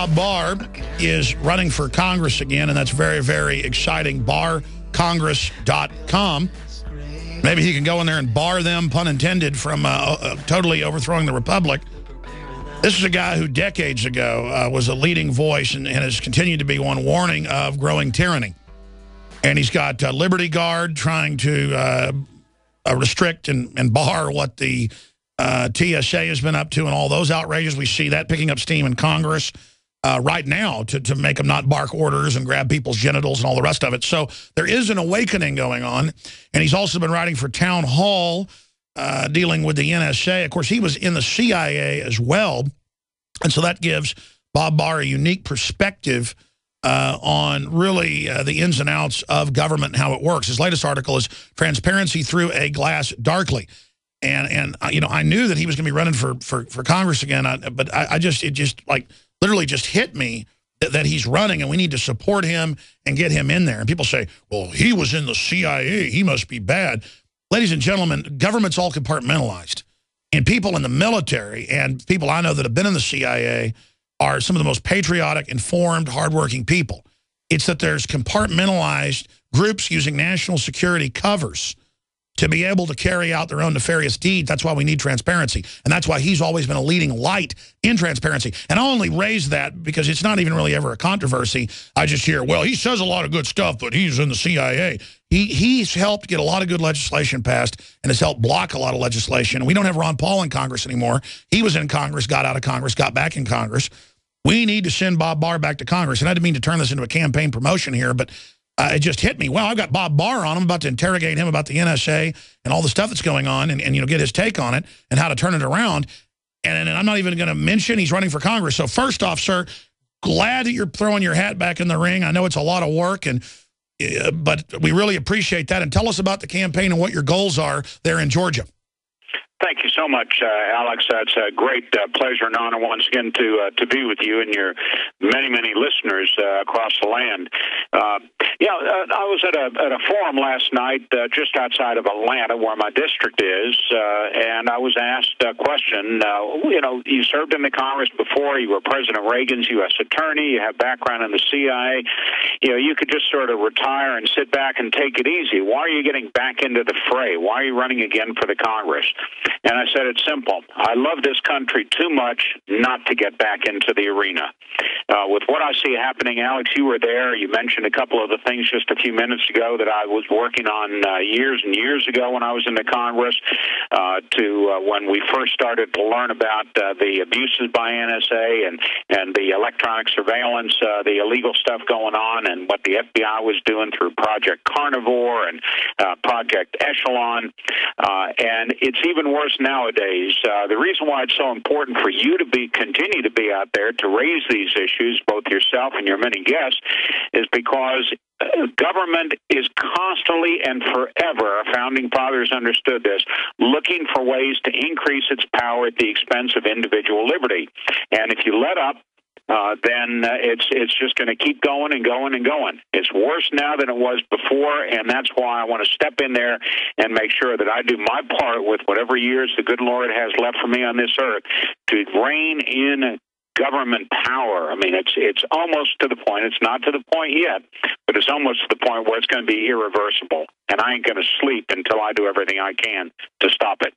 Bob Barr is running for Congress again, and that's very, very exciting. BarrCongress.com. Maybe he can go in there and bar them, pun intended, from uh, uh, totally overthrowing the Republic. This is a guy who decades ago uh, was a leading voice and, and, has continued to be one warning of growing tyranny. And he's got uh, Liberty Guard trying to uh, uh, restrict and, and bar what the TSA has been up to and all those outrages. We see that picking up steam in Congress uh, right now to, to make them not bark orders and grab people's genitals and all the rest of it. So there is an awakening going on. And he's also been writing for Town Hall, uh, dealing with the NSA. Of course, he was in the CIA as well. And so that gives Bob Barr a unique perspective uh, on really uh, the ins and outs of government and how it works. His latest article is Transparency Through a Glass Darkly. And, and uh, you know, I knew that he was going to be running for, for, for Congress again, I, but I, I just, it just like literally just hit me that, that he's running and we need to support him and get him in there. And people say, well, he was in the CIA. He must be bad. Ladies and gentlemen, government's all compartmentalized. And people in the military and people I know that have been in the CIA are some of the most patriotic, informed, hardworking people. It's that there's compartmentalized groups using national security covers to be able to carry out their own nefarious deeds. That's why we need transparency. And that's why he's always been a leading light in transparency. And I only raise that because it's not even really ever a controversy. I just hear, well, he says a lot of good stuff, but he's in the CIA. He, he's helped get a lot of good legislation passed and has helped block a lot of legislation. We don't have Ron Paul in Congress anymore. He was in Congress, got out of Congress, got back in Congress. We need to send Bob Barr back to Congress. And I didn't mean to turn this into a campaign promotion here, but uh, it just hit me. Well, I've got Bob Barr on. I'm about to interrogate him about the NSA and all the stuff that's going on and, and you know, get his take on it and how to turn it around. And, and I'm not even going to mention he's running for Congress. So first off, sir, glad that you're throwing your hat back in the ring. I know it's a lot of work, and uh, but we really appreciate that. And tell us about the campaign and what your goals are there in Georgia. Thank you so much, uh, Alex. That's a great uh, pleasure and honor once again to uh, to be with you and your many many listeners uh, across the land. Uh, yeah, uh, I was at a at a forum last night just outside of Atlanta, where my district is, and I was asked a question. you know, you served in the Congress before. You were President Reagan's U.S. attorney. You have background in the CIA. You know, you could just sort of retire and sit back and take it easy. Why are you getting back into the fray? Why are you running again for the Congress? And I said, it's simple. I love this country too much not to get back into the arena. Uh, with what I see happening, Alex, you were there. You mentioned a couple of the things just a few minutes ago that I was working on uh, years and years ago when I was in the Congress, uh, to uh, when we first started to learn about uh, the abuses by NSA and, and the electronic surveillance, uh, the illegal stuff going on, and what the FBI was doing through Project Carnivore and Project Echelon. and it's even worse nowadays. Uh, the reason why it's so important for you to be continue to be out there to raise these issues, both yourself and your many guests, is because uh, government is constantly and forever, our founding fathers understood this, looking for ways to increase its power at the expense of individual liberty. And if you let up, uh, then uh, it's it's just going to keep going and going and going. It's worse now than it was before, and that's why I want to step in there and make sure that I do my part with whatever years the good Lord has left for me on this earth to rein in government power. I mean, it's it's almost to the point. It's not to the point yet, but it's almost to the point where it's going to be irreversible. And I ain't going to sleep until I do everything I can to stop it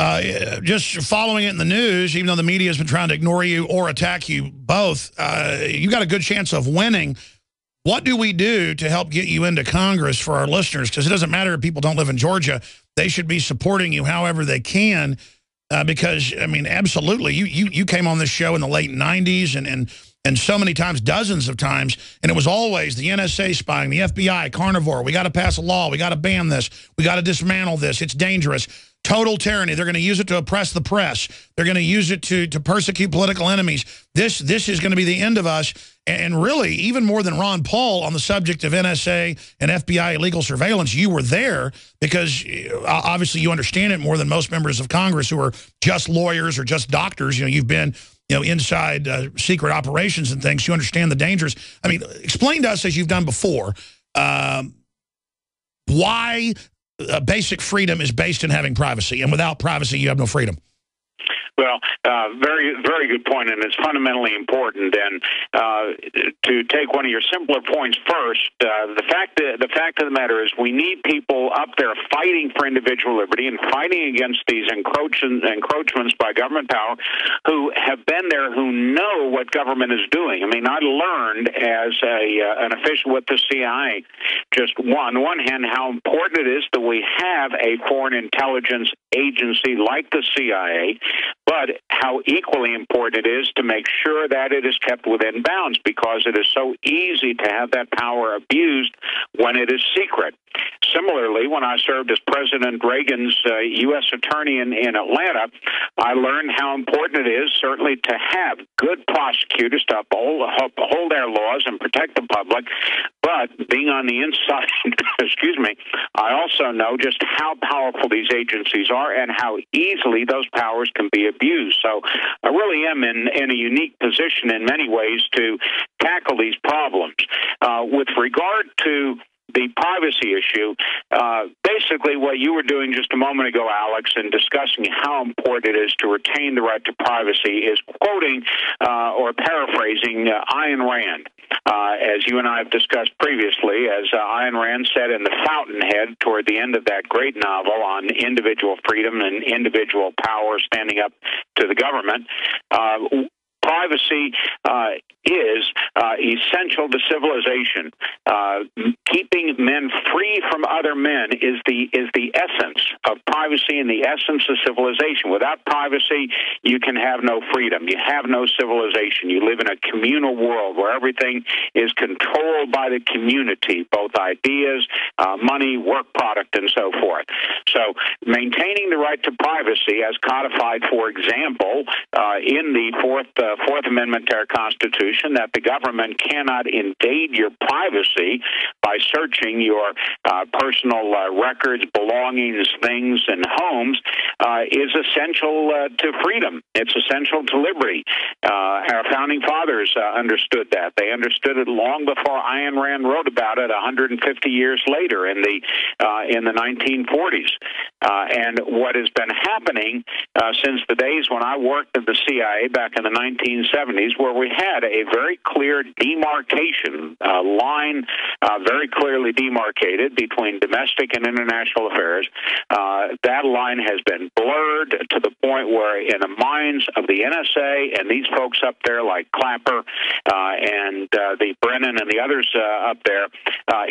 uh, just following it in the news, even though the media has been trying to ignore you or attack you both, uh, you got a good chance of winning. What do we do to help get you into Congress for our listeners? Because it doesn't matter if people don't live in Georgia. They should be supporting you however they can. Uh, because, I mean, absolutely, you, you, you came on this show in the late 90s and, and, and so many times, dozens of times, and it was always the NSA spying, the FBI, carnivore. We got to pass a law. We got to ban this. We got to dismantle this. It's dangerous total tyranny. They're going to use it to oppress the press. They're going to use it to to persecute political enemies. This this is going to be the end of us. And really, even more than Ron Paul on the subject of NSA and FBI illegal surveillance, you were there because uh, obviously you understand it more than most members of Congress who are just lawyers or just doctors. You know, you've been you know, inside uh, secret operations and things. You understand the dangers. I mean, explain to us, as you've done before, um, why uh, basic freedom is based in having privacy, and without privacy, you have no freedom. Well, uh, very, very good point, and it's fundamentally important. And uh, to take one of your simpler points first, uh, the fact that, the fact of the matter is, we need people up there fighting for individual liberty and fighting against these encroachments, encroachments by government power, who have been there, who know what government is doing. I mean, I learned as a uh, an official with the CIA, just on one hand, how important it is that we have a foreign intelligence agency like the CIA, but how equally important it is to make sure that it is kept within bounds because it is so easy to have that power abused when it is secret. Similarly, when I served as President Reagan's uh, U.S. Attorney in, in Atlanta, I learned how important it is certainly to have good prosecutors to uphold, uphold their laws and protect the public. But being on the inside, excuse me, I also know just how powerful these agencies are and how easily those powers can be abused. So I really am in, in a unique position in many ways to tackle these problems. Uh, with regard to the privacy issue, uh, basically what you were doing just a moment ago, Alex, in discussing how important it is to retain the right to privacy, is quoting uh, or paraphrasing uh, Ayn Rand. Uh, as you and I have discussed previously, as uh, Ayn Rand said in The Fountainhead toward the end of that great novel on individual freedom and individual power standing up to the government, uh, privacy uh, is uh, essential to civilization. Uh, keeping men free from other men is the is the essence of privacy and the essence of civilization. Without privacy, you can have no freedom. You have no civilization. You live in a communal world where everything is controlled by the community, both ideas, uh, money, work product, and so forth. So, maintaining the right to privacy, as codified, for example, uh, in the fourth Fourth Amendment to our Constitution that the government cannot invade your privacy by searching your uh, personal uh, records, belongings, things, and homes uh, is essential uh, to freedom. It's essential to liberty. Uh, our founding fathers uh, understood that. They understood it long before Ayn Rand wrote about it 150 years later in the in the 1940s. and what has been happening since the days when I worked at the CIA back in the 1970s, where we had a very clear demarcation uh, line, uh, very clearly demarcated between domestic and international affairs. Uh, that line has been blurred to the point where, in the minds of the NSA and these folks up there, like Clapper uh, and uh, the Brennan and the others uh, up there,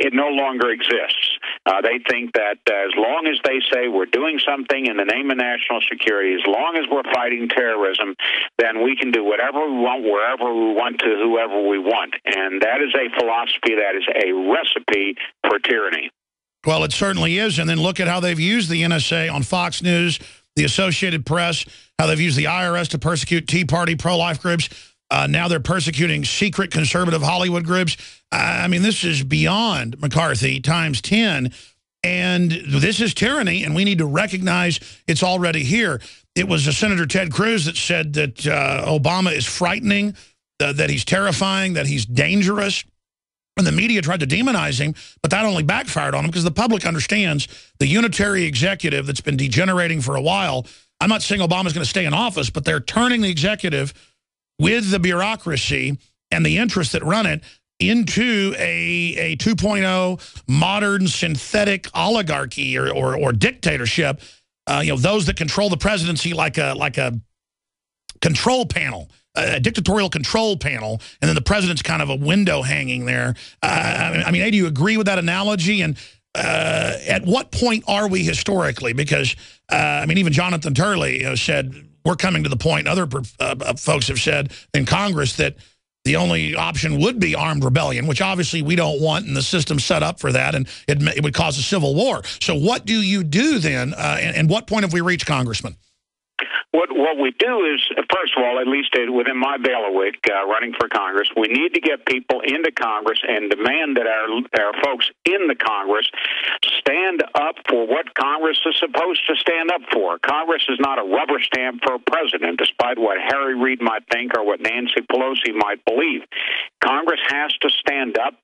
it no longer exists. they think that as long as they say we're doing something in the name of national security, as long as we're fighting terrorism, then we can do whatever we want, wherever we want, to whoever we want. And that is a philosophy, that is a recipe for tyranny. Well, it certainly is. And then look at how they've used the NSA on Fox News, the Associated Press, how they've used the IRS to persecute Tea Party pro-life groups. Uh, now they're persecuting secret conservative Hollywood groups. I mean, this is beyond McCarthy times 10. And this is tyranny, and we need to recognize it's already here. It was a Senator Ted Cruz that said that uh, Obama is frightening, uh, that he's terrifying, that he's dangerous. And the media tried to demonize him, but that only backfired on him because the public understands the unitary executive that's been degenerating for a while. I'm not saying Obama's going to stay in office, but they're turning the executive with the bureaucracy and the interests that run it into a, a 2.0 modern synthetic oligarchy or, or, or dictatorship, uh, you know, those that control the presidency like a, like a control panel, a dictatorial control panel, and then the president's kind of a window hanging there. Uh, I mean, do you agree with that analogy? And uh, at what point are we historically? Because, uh, I mean, even Jonathan Turley know, said, we're coming to the point, other uh, folks have said in Congress that the only option would be armed rebellion, which obviously we don't want, and the system's set up for that, and it, it would cause a civil war. So what do you do then, uh, and, and what point have we reached, Congressman? What what we do is, first of all, at least within my bailiwick, uh, running for Congress, we need to get people into Congress and demand that our our folks in the Congress stand up for what Congress is supposed to stand up for. Congress is not a rubber stamp for a president, despite what Harry Reid might think or what Nancy Pelosi might believe. Congress has to stand up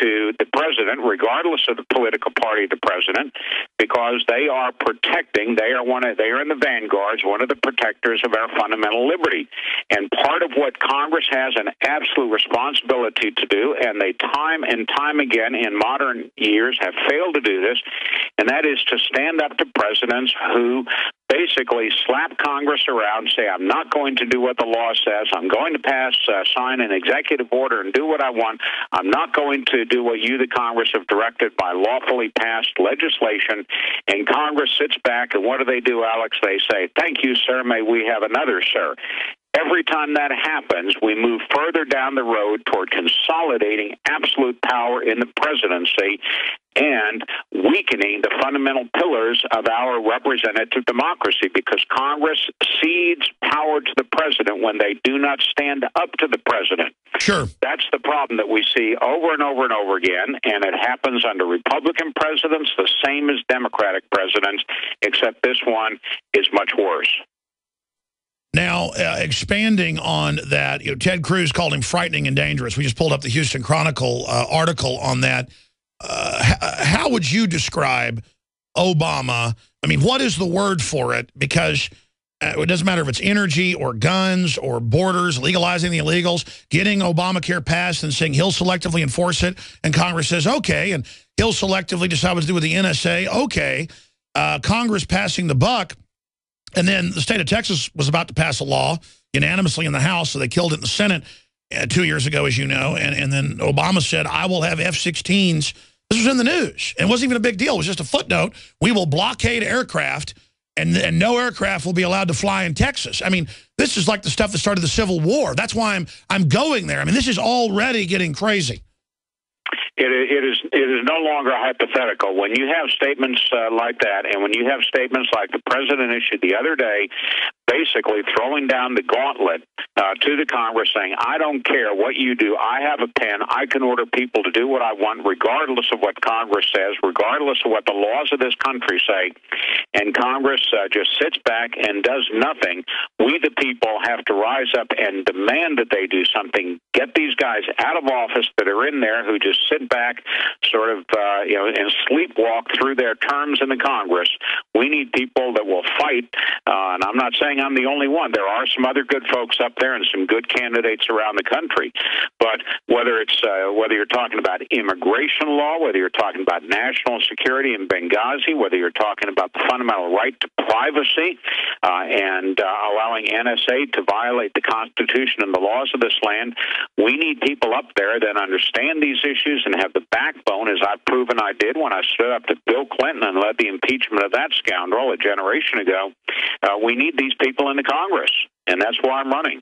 to the president, regardless of the political party of the president, because they are protecting. They are one of they are in the vanguards, one of the protectors of our fundamental liberty. And part of what Congress has an absolute responsibility to do, and they time and time again in modern years have failed to do this, and that is to stand up to presidents who basically slap Congress around, say, I'm not going to do what the law says. I'm going to pass, uh, sign an executive order and do what I want. I'm not going to do what you, the Congress, have directed by lawfully passed legislation. And Congress sits back, and what do they do, Alex? They say, Thank you, sir. May we have another, sir. Every time that happens, we move further down the road toward consolidating absolute power in the presidency and weakening the fundamental pillars of our representative democracy because Congress cedes power to the president when they do not stand up to the president. Sure. That's the problem that we see over and over and over again, and it happens under Republican presidents the same as Democratic presidents, except this one is much worse. Now, uh, expanding on that, you know, Ted Cruz called him frightening and dangerous. We just pulled up the Houston Chronicle uh, article on that. How would you describe Obama? I mean, what is the word for it? Because uh, it doesn't matter if it's energy or guns or borders, legalizing the illegals, getting Obamacare passed and saying he'll selectively enforce it, and Congress says, okay, and he'll selectively decide what to do with the NSA, okay. Uh, Congress passing the buck and then the state of Texas was about to pass a law unanimously in the House, so they killed it in the Senate uh, two years ago, as you know. And, and then Obama said, I will have F-16s. This was in the news. It wasn't even a big deal. It was just a footnote. We will blockade aircraft, and, and no aircraft will be allowed to fly in Texas. I mean, this is like the stuff that started the Civil War. That's why I'm, I'm going there. I mean, this is already getting crazy. It, it is it is no longer hypothetical. When you have statements uh, like that, and when you have statements like the president issued the other day, basically throwing down the gauntlet uh, to the Congress, saying, "I don't care what you do. I have a pen. I can order people to do what I want, regardless of what Congress says, regardless of what the laws of this country say." And Congress uh, just sits back and does nothing. We, the people, have to rise up and demand that they do something. Get these guys out of office that are in there who just sit back, sort of, uh, you know, and sleepwalk through their terms in the Congress. We need people that will fight, uh, and I'm not saying I'm the only one. There are some other good folks up there and some good candidates around the country. But whether it's uh, whether you're talking about immigration law, whether you're talking about national security in Benghazi, whether you're talking about the fundamental right to privacy uh, and uh, allowing NSA to violate the Constitution and the laws of this land, we need people up there that understand these issues and have the backbone, as I've proven I did when I stood up to Bill Clinton and led the impeachment of that scoundrel a generation ago. Uh, we need these people in the Congress, and that's why I'm running.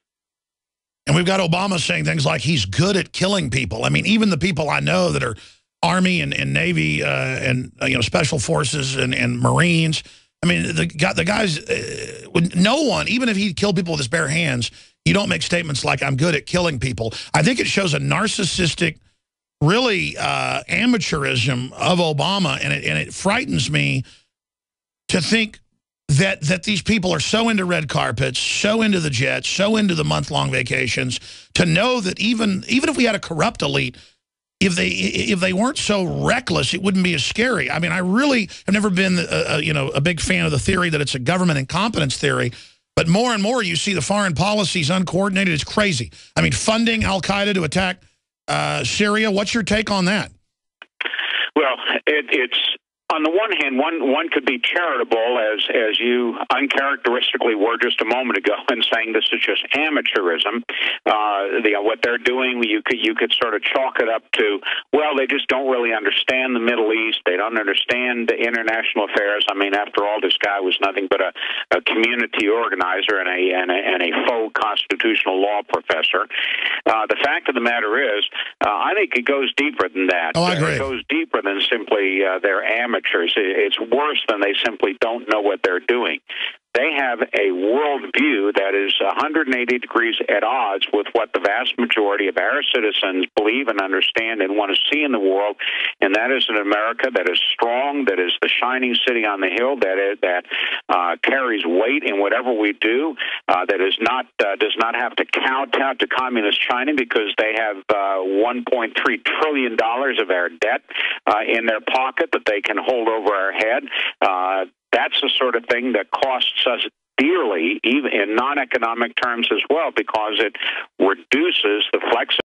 And we've got Obama saying things like he's good at killing people. I mean, even the people I know that are Army and, and Navy uh, and, uh, you know, Special Forces and, and Marines. I mean, the, the guys, uh, no one, even if he killed people with his bare hands, you don't make statements like, I'm good at killing people. I think it shows a narcissistic really uh, amateurism of Obama, and it, and it frightens me to think that that these people are so into red carpets, so into the jets, so into the month-long vacations, to know that even even if we had a corrupt elite, if they if they weren't so reckless, it wouldn't be as scary. I mean, I really have never been a, a, you know a big fan of the theory that it's a government incompetence theory. But more and more, you see the foreign policies uncoordinated. It's crazy. I mean, funding Al-Qaeda to attack uh, Syria. What's your take on that? Well, it, it's on the one hand, one one could be charitable, as as you uncharacteristically were just a moment ago, in saying this is just amateurism. Uh, the, what they're doing, you could you could sort of chalk it up to, well, they just don't really understand the Middle East. They don't understand the international affairs. I mean, after all, this guy was nothing but a, a community organizer and a, and a and a faux constitutional law professor. Uh, the fact of the matter is, uh, I think it goes deeper than that. Oh, I agree. It goes deeper than simply uh, their It's worse than they simply don't know what they're doing. they have a worldview that is 180 degrees at odds with what the vast majority of our citizens believe and understand and want to see in the world, and that is an America that is strong, that is the shining city on the hill, that is, that uh, carries weight in whatever we do, uh, that is not uh, does not have to kowtow to communist China because they have uh, 1.3 trillion dollars of our debt uh, in their pocket that they can hold over our head. Uh, that's the sort of thing that costs us dearly, even in non economic terms as well, because it reduces the flexibility